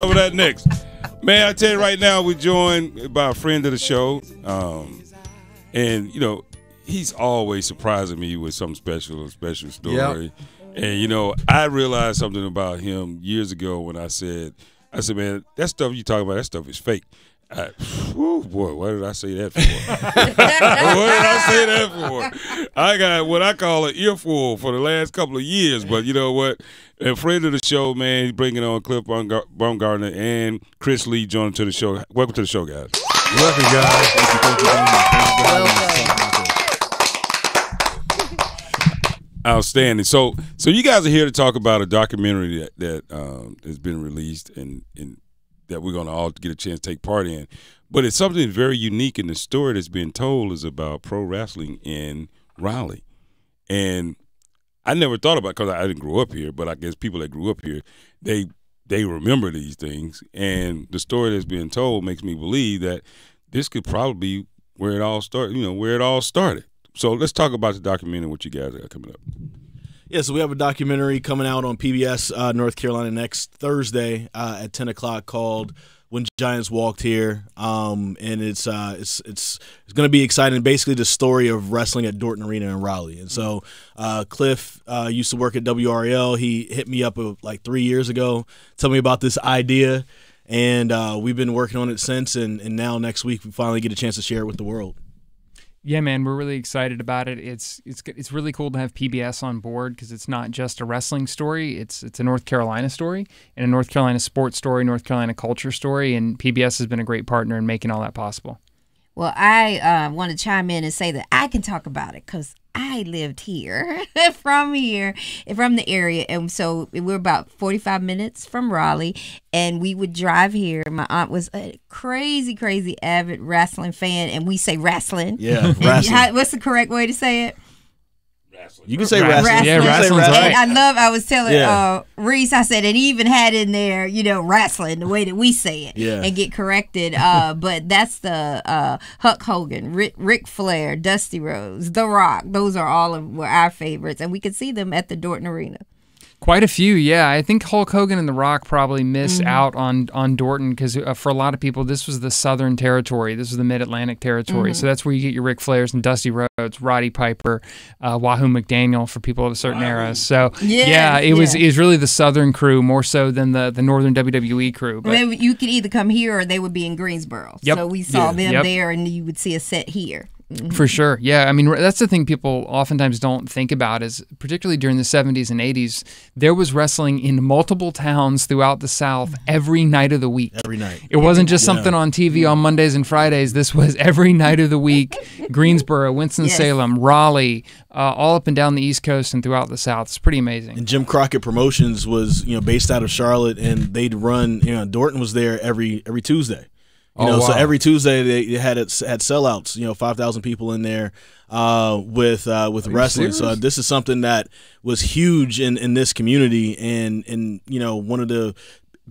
over that next. Man, I tell you right now, we're joined by a friend of the show. Um, and, you know, he's always surprising me with some special, special story. Yep. And, you know, I realized something about him years ago when I said, I said, man, that stuff you talking about, that stuff is fake. I, whew, boy, what did I say that for? what did I say that for? I got what I call an earful for the last couple of years, but you know what? A friend of the show, man, bringing on Cliff Baumgar- Bumgardner and Chris Lea joining to the show. Welcome to the show, guys. Welcome, guys. Outstanding. So, so you guys are here to talk about a documentary that that um, has been released and, and that we're going to all get a chance to take part in. But it's something very unique, and the story that's being told is about pro wrestling in Raleigh. And I never thought about because I didn't grow up here, but I guess people that grew up here, they they remember these things, and the story that's being told makes me believe that this could probably be where it all started. You know, where it all started. So let's talk about the documentary. What you guys got coming up? Yeah, so we have a documentary coming out on PBS uh, North Carolina next Thursday uh, at ten o'clock called "When Giants Walked Here," um, and it's uh, it's it's it's going to be exciting. Basically, the story of wrestling at Dorton Arena in Raleigh. And so, uh, Cliff uh, used to work at WRAL. He hit me up uh, like three years ago, tell me about this idea, and uh, we've been working on it since. And, and now next week we finally get a chance to share it with the world. Yeah, man, we're really excited about it. It's it's it's really cool to have PBS on board because it's not just a wrestling story. It's it's a North Carolina story and a North Carolina sports story, North Carolina culture story, and PBS has been a great partner in making all that possible. Well, I uh, want to chime in and say that I can talk about it because I lived here, from here, from the area, and so we're about forty-five minutes from Raleigh, and we would drive here. My aunt was a crazy, crazy avid wrestling fan, and we say wrestling. Yeah, wrestling. how- what's the correct way to say it? You can say Wrestling. wrestling. Yeah, You can say wrestling's wrestling. right. And I love. I was telling Yeah. uh, Reese. I said it even had in there, you know, wrestling the way that we say it, Yeah. and get corrected. Uh, but that's the uh, Hulk Hogan, Rick, Ric Flair, Dusty Rhodes, The Rock. Those are all of were our favorites, and we could see them at the Dorton Arena. Quite a few, yeah. I think Hulk Hogan and The Rock probably missed out on on Dorton because uh, for a lot of people, this was the Southern Territory. This was the Mid Atlantic Territory. So that's where you get your Ric Flairs and Dusty Rhodes, Roddy Piper, uh, Wahoo McDaniel for people of a certain era. So Yes, yeah, it was yeah. it was really the Southern crew more so than the the Northern WWE crew. But would- you could either come here or they would be in Greensboro. Yep. So we saw Yeah. them Yep. there, and you would see a set here. For sure. Yeah. I mean, that's the thing people oftentimes don't think about is particularly during the 70s and 80s, there was wrestling in multiple towns throughout the South every night of the week. Every night. It wasn't just something on TV on Mondays and Fridays. This was every night of the week. Greensboro, Winston-Salem, Raleigh, uh, all up and down the East Coast and throughout the South. It's pretty amazing. And Jim Crockett Promotions was, you know, based out of Charlotte, and they'd run. You know, Dorton was there every every Tuesday. You Oh, know, so every Tuesday they had it had sellouts. You know, five thousand people in there uh, with uh, with wrestling. So this is something that was huge in in this community, and and you know one of the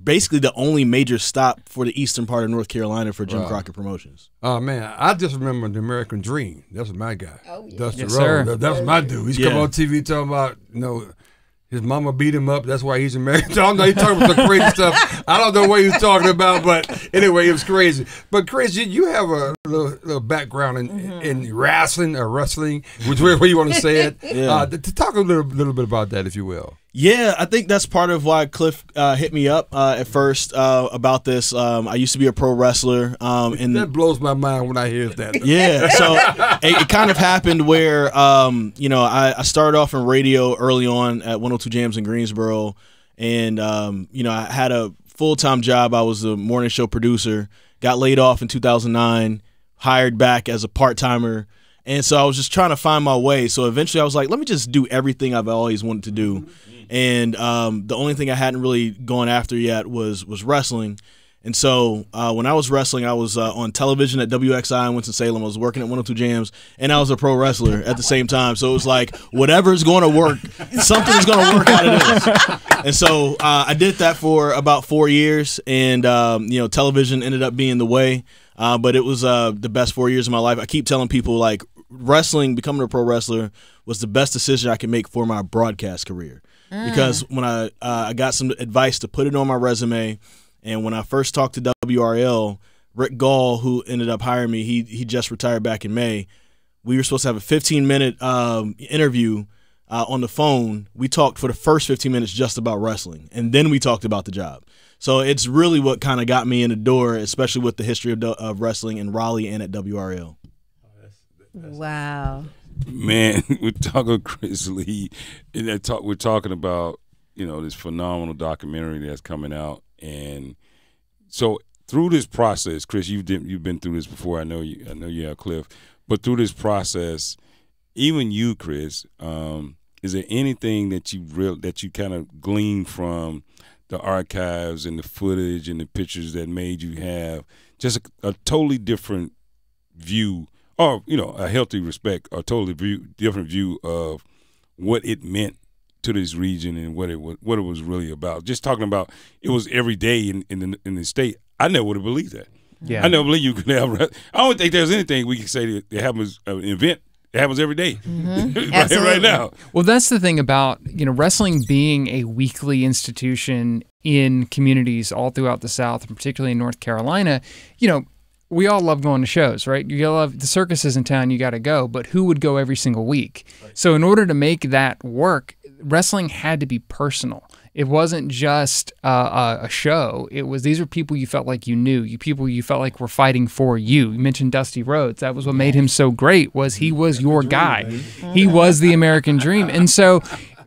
basically the only major stop for the eastern part of North Carolina for Jim Wow. Crockett Promotions. Oh man, I just remember the American Dream. That's my guy. Oh, Dusty Yes, Rhodes. sir. That, that's my dude. He's come on TV talking about you know his mama beat him up. That's why he's American. I don't know. He's talking about some crazy stuff. I don't know what he's talking about, but anyway, it was crazy. But Chris, you, you have a little, little background in, in wrestling or wrestling, whichever way you want to say it. Yeah. uh, to, to talk a little, little bit about that, if you will. Yeah, I think that's part of why Cliff uh, hit me up uh, at first uh, about this. Um, I used to be a pro wrestler, um, and That blows my mind when I hear that. yeah, so it, it kind of happened where um, you know I, I started off in radio early on at 102 Jams in Greensboro, and um, you know I had a full time job. I was a morning show producer. Got laid off in 2009, hired back as a part timer. And so I was just trying to find my way. So eventually I was like, let me just do everything I've always wanted to do. And um, the only thing I hadn't really gone after yet was was wrestling. And so uh, when I was wrestling, I was uh, on television at WXII in Winston-Salem. I was working at 102 Jams, and I was a pro wrestler at the same time. So it was like, whatever's going to work, something's going to work out of this. And so uh, I did that for about four years, and um, you know, television ended up being the way. Uh, but it was uh, the best four years of my life. I keep telling people like wrestling, becoming a pro wrestler, was the best decision I could make for my broadcast career. Because when I uh, I got some advice to put it on my resume, And when I first talked to WRAL, Rick Gall, who ended up hiring me, he he just retired back in May. We were supposed to have a 15 minute um, interview uh, on the phone. We talked for the first 15 minutes just about wrestling, and then we talked about the job. So it's really what kind of got me in the door, especially with the history of, of wrestling in Raleigh and at WRAL. Wow. Man, we're talking Chris Lea, and that talk, we're talking about you know this phenomenal documentary that's coming out, and so through this process, Chris, you've you've been through this before. I know you, I know you have Cliff, but through this process, even you, Chris, um, is there anything that you real that you kind of glean from the archives and the footage and the pictures that made you have just a, a totally different view or you know a healthy respect a totally view, different view of what it meant to this region and what it was what it was really about just talking about it was every day in in the, in the state i never would have believed that Yeah. i never believe you could have i don't think there's anything we can say that, that happens an event that happens every day. Mm-hmm. right, right now Well, that's the thing about you know wrestling being a weekly institution in communities all throughout the South, and particularly in North Carolina. You know, we all love going to shows, right? You love the circuses in town, you got to go, but who would go every single week? So, in order to make that work, wrestling had to be personal. It wasn't just uh, a, a show. It was these were people you felt like you knew, you people you felt like were fighting for you. You mentioned Dusty Rhodes. That was what made him so great. Was he was your guy. He was the American dream, and so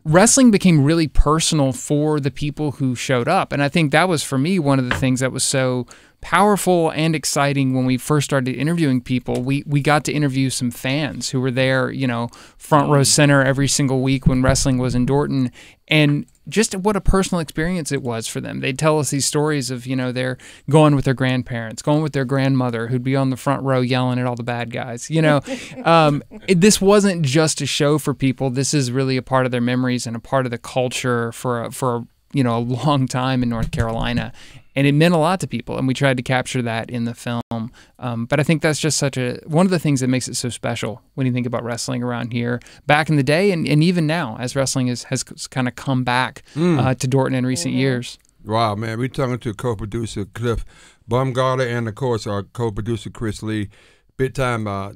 wrestling became really personal for the people who showed up. And I think that was for me one of the things that was so powerful and exciting when we first started interviewing people. We we got to interview some fans who were there, you know, front row center every single week when wrestling was in Dorton and just what a personal experience it was for them. They'd tell us these stories of, you know, they're going with their grandparents, going with their grandmother who'd be on the front row yelling at all the bad guys. You know, um, it, this wasn't just a show for people. This is really a part of their memories and a part of the culture for a, for a, you know a long time in North Carolina, and it meant a lot to people. And we tried to capture that in the film. Um, but I think that's just such a one of the things that makes it so special when you think about wrestling around here back in the day, and, and even now as wrestling is, has kind of come back uh, to Dorton in recent years. Wow, man, we're talking to co-producer Cliff Bumgardner and of course our co-producer Chris Lea. Big time uh,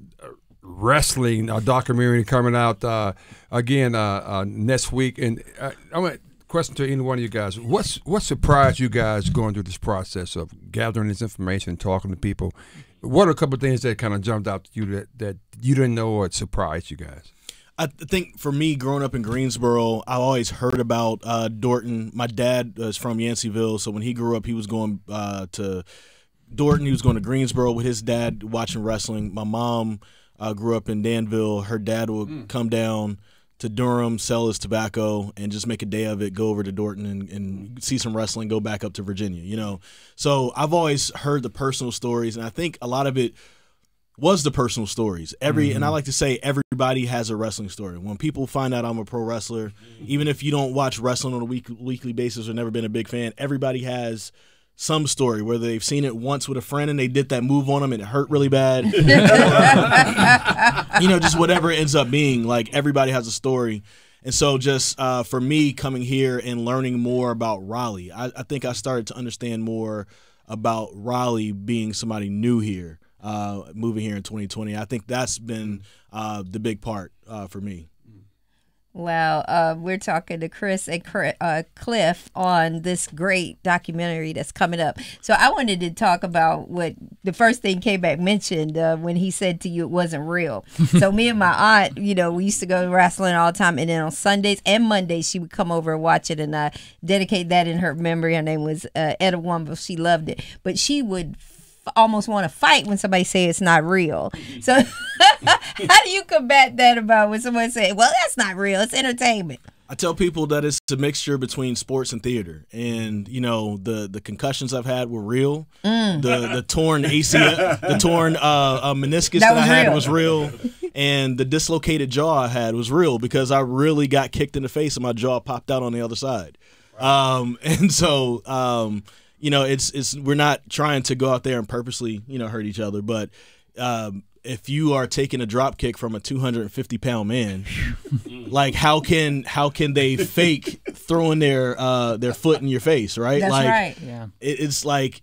wrestling uh, documentary coming out uh, again uh, uh, next week. And uh, I want question to any one of you guys: What's what surprised you guys going through this process of gathering this information, and talking to people? What are a couple of things that kind of jumped out to you that, that you didn't know or surprised you guys? I think for me, growing up in Greensboro, I always heard about uh, Dorton. My dad is from Yanceyville, so when he grew up, he was going uh, to Dorton. He was going to Greensboro with his dad watching wrestling. My mom uh, grew up in Danville. Her dad would come down to Durham, sell his tobacco, and just make a day of it. Go over to Dorton and, and see some wrestling. Go back up to Virginia. You know, so I've always heard the personal stories, and I think a lot of it was the personal stories. Every and I mm-hmm. like to say everybody has a wrestling story. When people find out I'm a pro wrestler, even if you don't watch wrestling on a week, weekly basis or never been a big fan, everybody has some story whether they've seen it once with a friend and they did that move on them and it hurt really bad. you know, just whatever it ends up being. Like everybody has a story. And so, just uh, for me coming here and learning more about Raleigh, I, I think I started to understand more about Raleigh being somebody new here, uh, moving here in 2020. I think that's been uh, the big part uh, for me. Well, uh, we're talking to Chris and uh, Cliff on this great documentary that's coming up. So I wanted to talk about what the first thing K-Mac mentioned uh, when he said to you it wasn't real. so me and my aunt, you know, we used to go wrestling all the time, and then on Sundays and Mondays she would come over and watch it, and I dedicate that in her memory. Her name was uh, Etta Wumble. She loved it, but she would almost want to fight when somebody say it's not real. So how do you combat that about when someone say, "Well, that's not real. It's entertainment." I tell people that it's a mixture between sports and theater, and you know the the concussions I've had were real. The the torn ACL, the torn uh, uh, meniscus That that, I had real. was real, and the dislocated jaw I had was real because I really got kicked in the face and my jaw popped out on the other side. Um, and so um, you know it's it's we're not trying to go out there and purposely you know hurt each other, but um, if you are taking a drop kick from a 250 pound man, like how can how can they fake throwing their uh, their foot in your face, right? That's like, right. Yeah. it, it's like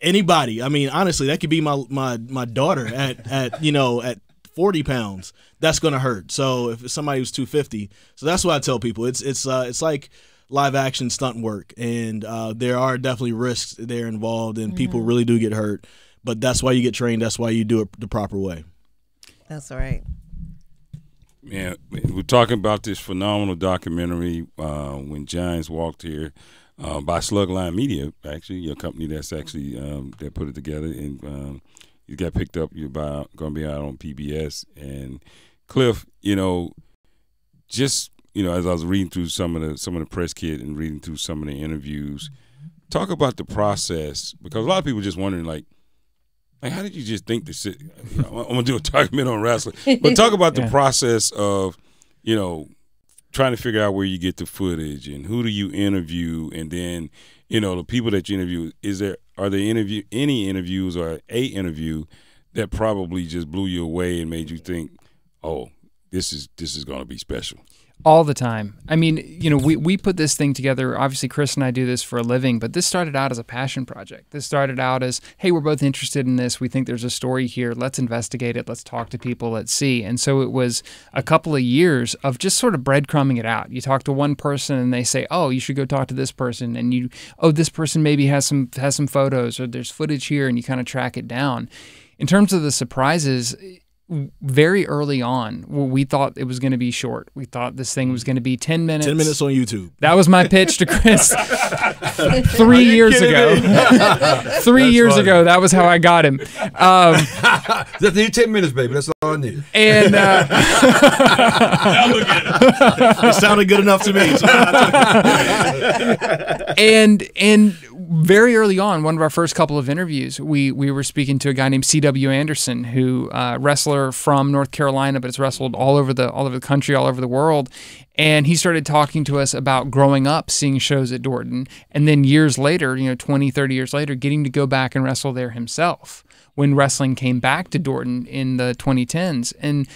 anybody. I mean, honestly, that could be my my my daughter at at you know at 40 pounds. That's gonna hurt. So if it's somebody who's 250, so that's what I tell people. It's it's uh it's like live action stunt work, and uh, there are definitely risks there involved, and people really do get hurt. But that's why you get trained. That's why you do it the proper way. That's right. Man, we're talking about this phenomenal documentary uh, when Giants walked here uh, by Slugline Media, actually, your company that's actually um, that put it together, and um, it got picked up. You're about going to be out on PBS. And Cliff, you know, just you know, as I was reading through some of the some of the press kit and reading through some of the interviews, talk about the process because a lot of people just wondering like. Like, how did you just think this? You know, I'm gonna do a document on wrestling, but talk about the process of, you know, trying to figure out where you get the footage and who do you interview, and then, you know, the people that you interview. Is there are there interview any interviews or a interview that probably just blew you away and made you think, oh, this is this is gonna be special. All the time. I mean, you know, we, we put this thing together. Obviously, Chris and I do this for a living, but this started out as a passion project. This started out as, hey, we're both interested in this. We think there's a story here. Let's investigate it. Let's talk to people. Let's see. And so it was a couple of years of just sort of breadcrumbing it out. You talk to one person and they say, oh, you should go talk to this person. And you, oh, this person maybe has some has some photos or there's footage here, and you kind of track it down. In terms of the surprises, very early on, we thought it was going to be short. We thought this thing was going to be 10 minutes. 10 minutes on YouTube. That was my pitch to Chris three years ago. three years funny. ago, that was how I got him. Um, Just need ten minutes, baby. That's all I need. and uh, It sounded good enough to me. So and and very early on, one of our first couple of interviews, we we were speaking to a guy named C.W. Anderson, who uh, wrestler from North Carolina, but has wrestled all over the all over the country, all over the world. And he started talking to us about growing up seeing shows at Dorton, and then years later, you know, 20, 30 years later, getting to go back and wrestle there himself when wrestling came back to Dorton in the 2010s. And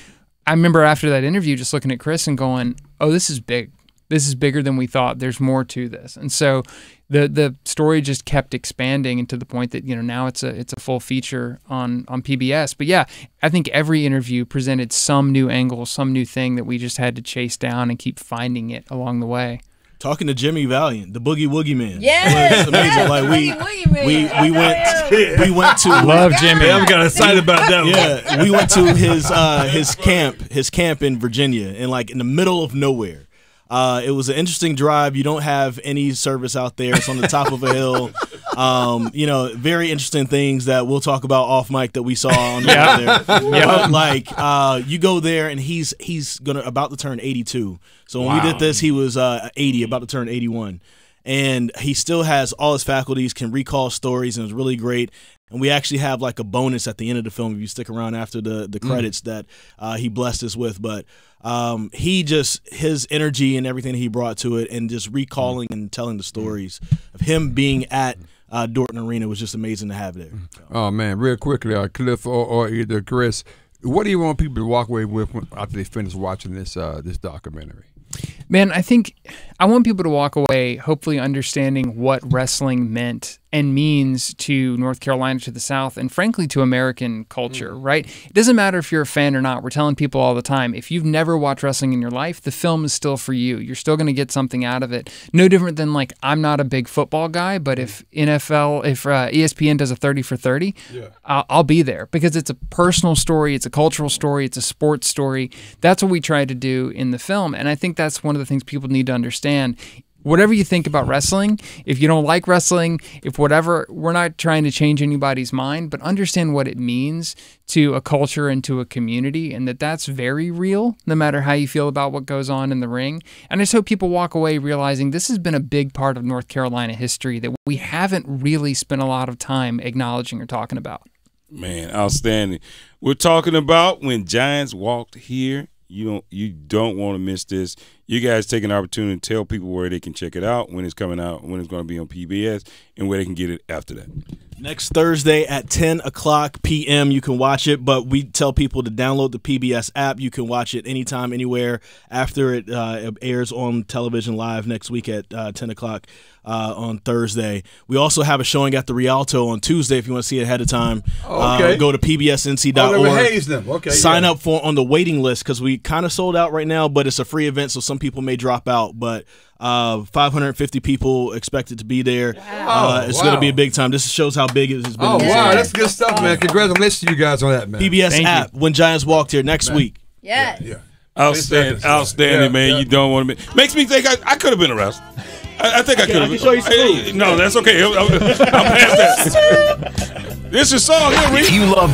I remember after that interview just looking at Chris and going, "Oh, this is big. This is bigger than we thought. There's more to this." And so the the story just kept expanding and to the point that, you know, now it's a it's a full feature on on PBS. But yeah, I think every interview presented some new angle, some new thing that we just had to chase down and keep finding it along the way. talking to Jimmy Valiant, the Boogie Woogie Man. Yeah, It's amazing. yes, like we, Boogie Woogie Man. we we went we went to Love Jimmy. I'm kind of excited about that. yeah, we went to his uh, his camp, his camp in Virginia, and like in the middle of nowhere. Uh, it was an interesting drive. You don't have any service out there. It's on the top of a hill. Um, you know, very interesting things that we'll talk about off mic that we saw on the way there. But, like uh, you go there and he's he's gonna about to turn 82. So when we did this, he was uh, 80, about to turn 81 and he still has all his faculties, can recall stories, and it's really great. And we actually have like a bonus at the end of the film if you stick around after the the credits that uh, he blessed us with. But um, he just his energy and everything he brought to it, and just recalling and telling the stories of him being at uh, Dorton Arena was just amazing to have there. So. Oh man, real quickly, uh, Cliff or, or either Chris, what do you want people to walk away with when, after they finish watching this uh, this documentary? Man, I think I want people to walk away hopefully understanding what wrestling meant and means to North Carolina, to the South, and frankly to American culture, right? It doesn't matter if you're a fan or not. We're telling people all the time if you've never watched wrestling in your life, the film is still for you. You're still going to get something out of it. No different than like, I'm not a big football guy, but if NFL, if uh, ESPN does a 30 for 30, I'll, I'll be there because it's a personal story, it's a cultural story, it's a sports story. That's what we tried to do in the film. And I think that's one of the things people need to understand whatever you think about wrestling, if you don't like wrestling, if whatever, we're not trying to change anybody's mind, but understand what it means to a culture and to a community, and that that's very real, no matter how you feel about what goes on in the ring. And I just hope people walk away realizing this has been a big part of North Carolina history that we haven't really spent a lot of time acknowledging or talking about. Man, outstanding. We're talking about when Giants walked here. You don't you don't want to miss this. You guys take an opportunity to tell people where they can check it out, when it's coming out, when it's going to be on PBS, and where they can get it after that. Next Thursday at 10 o'clock p.m. You can watch it, but we tell people to download the PBS app. You can watch it anytime, anywhere after it, uh, airs on television live next week at uh, 10 o'clock uh, on Thursday. We also have a showing at the Rialto on Tuesday if you want to see it ahead of time. Oh, okay. Uh, go to pbsnc.org. Oh, they them. Okay. Sign yeah. up for on the waiting list because we kind of sold out right now, but it's a free event, so some people may drop out. But uh, 550 people expected to be there. Uh, it's wow. going to be a big time. This shows how big it has been. Oh in the wow, city. that's good stuff, man. Congratulations to you guys on that, man. PBS Thank you. app when Giants walked here next week. Yes. Yeah. Outstanding, outstanding, Yeah, man. yeah. You don't want to be. Makes me think I, I could have been arrested. I, I think I could have. can show you some food. No, that's okay. I'm, I'm past that. this is song. Here, Reed. If you love